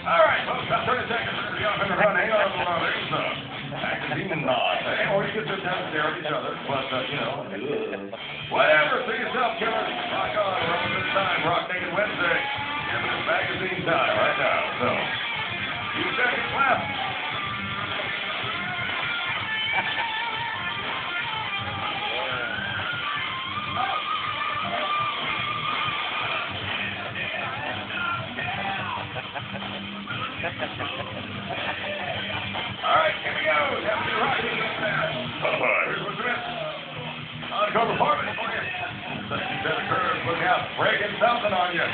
All right, folks, about 30 seconds. We're going to be off and running. Oh, well, there's magazine nods. Hey, or you can just have a stare at each other. But, uh, you know, whatever. See yourself, killer. Rock on. Rock this time. Rock Naked Wednesday. Give it magazine time right now. So. All right, here we go. Have be rocking up there. Here's what's in. Encore performance for you. Of curves. Look out. Breaking something on you.